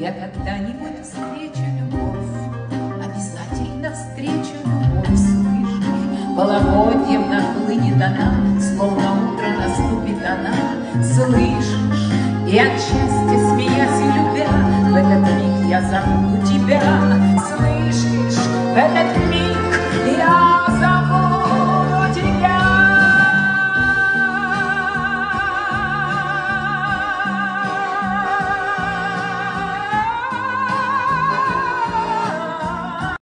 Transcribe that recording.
Я когда-нибудь встречу любовь, Обязательно встречу любовь, слышишь? Половодьем нахлынет она, Словно утро наступит она, слышишь? И от счастья, смеясь и любя, В этот миг я забуду тебя, слышишь? В этот миг